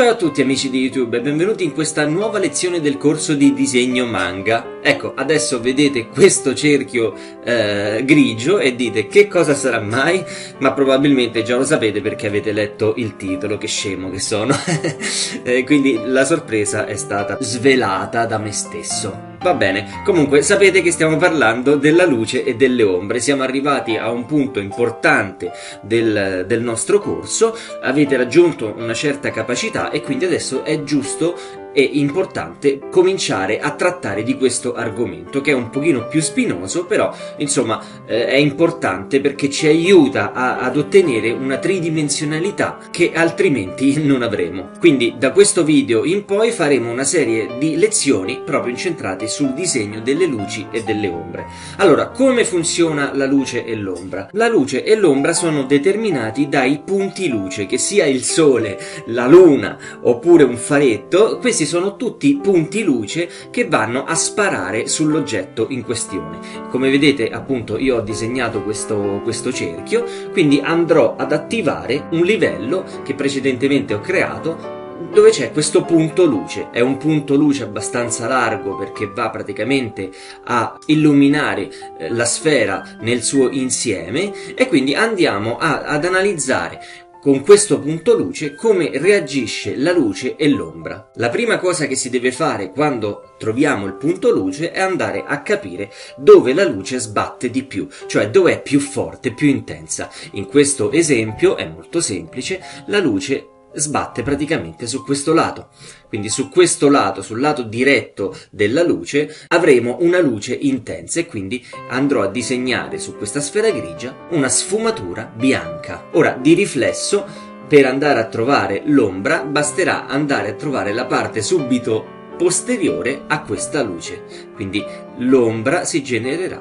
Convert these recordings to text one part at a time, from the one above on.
Ciao a tutti amici di YouTube e benvenuti in questa nuova lezione del corso di disegno manga. Ecco, adesso vedete questo cerchio eh, grigio e dite che cosa sarà mai, ma probabilmente già lo sapete perché avete letto il titolo, che scemo che sono. eh, quindi la sorpresa è stata svelata da me stesso. Va bene, comunque sapete che stiamo parlando della luce e delle ombre, siamo arrivati a un punto importante del, del nostro corso, avete raggiunto una certa capacità e quindi adesso è giusto è importante cominciare a trattare di questo argomento che è un pochino più spinoso però insomma eh, è importante perché ci aiuta a, ad ottenere una tridimensionalità che altrimenti non avremo. Quindi da questo video in poi faremo una serie di lezioni proprio incentrate sul disegno delle luci e delle ombre. Allora come funziona la luce e l'ombra? La luce e l'ombra sono determinati dai punti luce che sia il sole la luna oppure un faretto questi questi sono tutti punti luce che vanno a sparare sull'oggetto in questione. Come vedete appunto io ho disegnato questo, questo cerchio, quindi andrò ad attivare un livello che precedentemente ho creato dove c'è questo punto luce. È un punto luce abbastanza largo perché va praticamente a illuminare eh, la sfera nel suo insieme e quindi andiamo a, ad analizzare con questo punto luce come reagisce la luce e l'ombra. La prima cosa che si deve fare quando troviamo il punto luce è andare a capire dove la luce sbatte di più, cioè dove è più forte, più intensa. In questo esempio è molto semplice, la luce sbatte praticamente su questo lato. Quindi su questo lato, sul lato diretto della luce, avremo una luce intensa e quindi andrò a disegnare su questa sfera grigia una sfumatura bianca. Ora, di riflesso, per andare a trovare l'ombra, basterà andare a trovare la parte subito posteriore a questa luce. Quindi l'ombra si genererà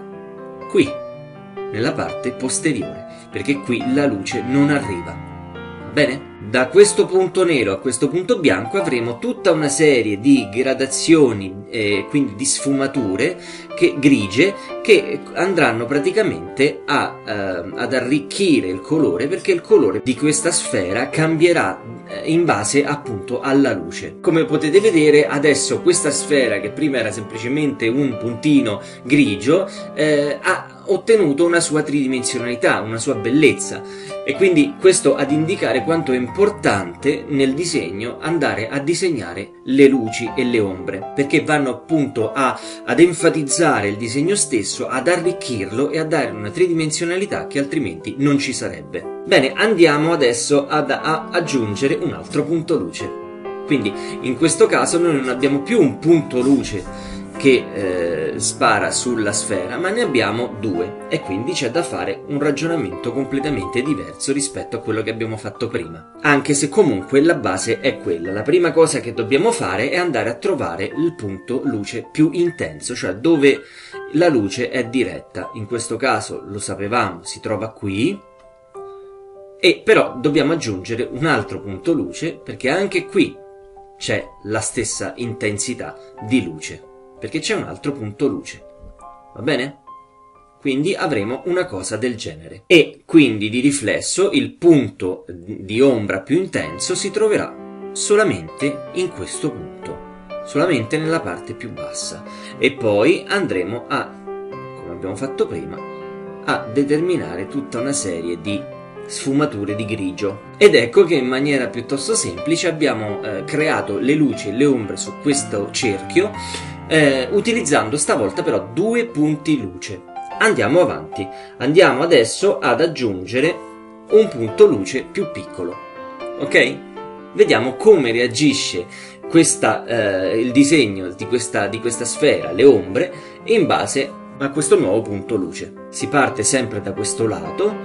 qui, nella parte posteriore, perché qui la luce non arriva. Bene? Da questo punto nero a questo punto bianco avremo tutta una serie di gradazioni, eh, quindi di sfumature che, grigie, che andranno praticamente a, eh, ad arricchire il colore perché il colore di questa sfera cambierà eh, in base appunto alla luce. Come potete vedere adesso questa sfera che prima era semplicemente un puntino grigio eh, ha ottenuto una sua tridimensionalità, una sua bellezza e quindi questo ad indicare quanto è importante nel disegno andare a disegnare le luci e le ombre perché vanno appunto a, ad enfatizzare il disegno stesso, ad arricchirlo e a dare una tridimensionalità che altrimenti non ci sarebbe. Bene, andiamo adesso ad a aggiungere un altro punto luce. Quindi in questo caso noi non abbiamo più un punto luce che eh, spara sulla sfera, ma ne abbiamo due e quindi c'è da fare un ragionamento completamente diverso rispetto a quello che abbiamo fatto prima. Anche se comunque la base è quella. La prima cosa che dobbiamo fare è andare a trovare il punto luce più intenso, cioè dove la luce è diretta. In questo caso lo sapevamo, si trova qui. E però dobbiamo aggiungere un altro punto luce perché anche qui c'è la stessa intensità di luce perché c'è un altro punto luce. Va bene? Quindi avremo una cosa del genere. E quindi di riflesso il punto di ombra più intenso si troverà solamente in questo punto, solamente nella parte più bassa. E poi andremo a, come abbiamo fatto prima, a determinare tutta una serie di sfumature di grigio. Ed ecco che in maniera piuttosto semplice abbiamo eh, creato le luci e le ombre su questo cerchio eh, utilizzando stavolta però due punti luce. Andiamo avanti, andiamo adesso ad aggiungere un punto luce più piccolo. Ok? Vediamo come reagisce questa, eh, il disegno di questa, di questa sfera, le ombre, in base a questo nuovo punto luce. Si parte sempre da questo lato,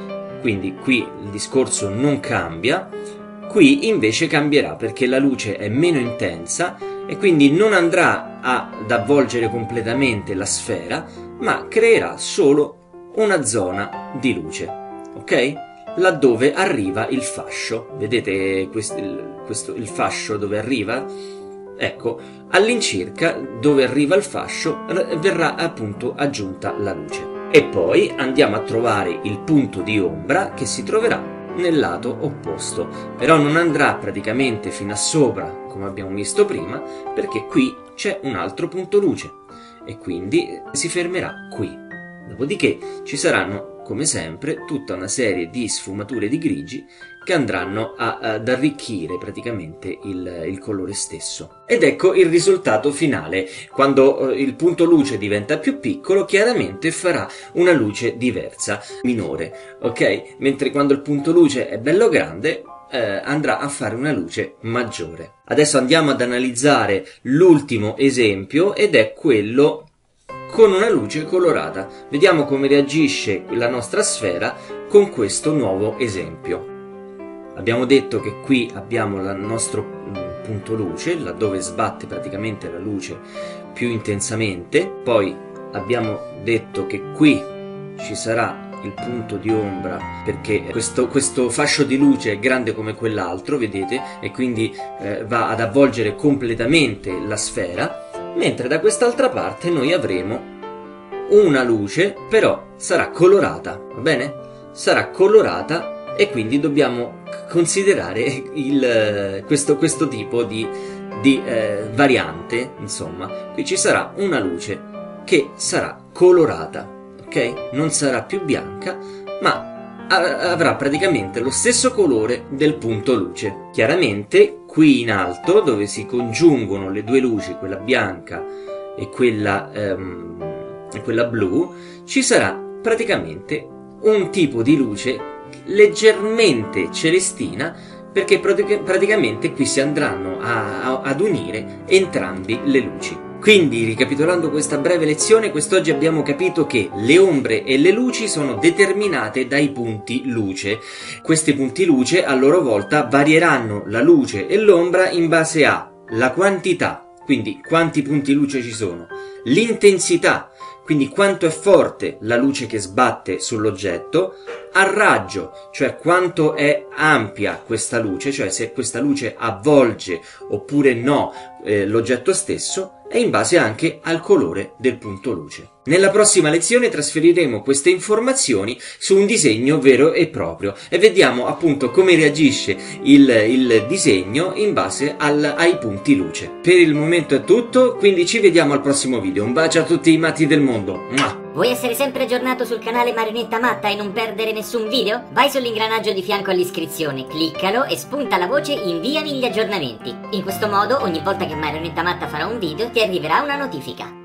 quindi qui il discorso non cambia, qui invece cambierà perché la luce è meno intensa e quindi non andrà ad avvolgere completamente la sfera, ma creerà solo una zona di luce, ok? Laddove arriva il fascio, vedete questo, il, questo, il fascio dove arriva? Ecco, all'incirca dove arriva il fascio verrà appunto aggiunta la luce. E poi andiamo a trovare il punto di ombra che si troverà nel lato opposto, però non andrà praticamente fino a sopra come abbiamo visto prima perché qui c'è un altro punto luce e quindi si fermerà qui. Dopodiché ci saranno come sempre, tutta una serie di sfumature di grigi che andranno a, ad arricchire praticamente il, il, colore stesso. Ed ecco il risultato finale. Quando eh, il punto luce diventa più piccolo, chiaramente farà una luce diversa, minore, ok? Mentre quando il punto luce è bello grande, eh, andrà a fare una luce maggiore. Adesso andiamo ad analizzare l'ultimo esempio ed è quello con una luce colorata. Vediamo come reagisce la nostra sfera con questo nuovo esempio. Abbiamo detto che qui abbiamo il nostro mm, punto luce, laddove sbatte praticamente la luce più intensamente, poi abbiamo detto che qui ci sarà il punto di ombra perché questo, questo fascio di luce è grande come quell'altro, vedete, e quindi eh, va ad avvolgere completamente la sfera mentre da quest'altra parte noi avremo una luce, però sarà colorata, va bene? Sarà colorata e quindi dobbiamo considerare il, questo, questo, tipo di, di eh, variante, insomma. Qui ci sarà una luce che sarà colorata, ok? Non sarà più bianca, ma avrà praticamente lo stesso colore del punto luce. Chiaramente qui in alto, dove si congiungono le due luci, quella bianca e quella, um, e quella blu, ci sarà praticamente un tipo di luce leggermente celestina perché praticamente qui si andranno a, a, ad unire entrambi le luci. Quindi, ricapitolando questa breve lezione, quest'oggi abbiamo capito che le ombre e le luci sono determinate dai punti luce. Questi punti luce a loro volta varieranno la luce e l'ombra in base a la quantità, quindi quanti punti luce ci sono, l'intensità, quindi quanto è forte la luce che sbatte sull'oggetto, al raggio, cioè quanto è ampia questa luce, cioè se questa luce avvolge oppure no eh, l'oggetto stesso, e in base anche al colore del punto luce. Nella prossima lezione trasferiremo queste informazioni su un disegno vero e proprio e vediamo appunto come reagisce il, il disegno in base al, ai punti luce. Per il momento è tutto, quindi ci vediamo al prossimo video. Un bacio a tutti i matti del mondo. Mua! Vuoi essere sempre aggiornato sul canale Marionetta Matta e non perdere nessun video? Vai sull'ingranaggio di fianco all'iscrizione, cliccalo e spunta la voce inviami gli aggiornamenti. In questo modo ogni volta che Marionetta Matta farà un video ti arriverà una notifica.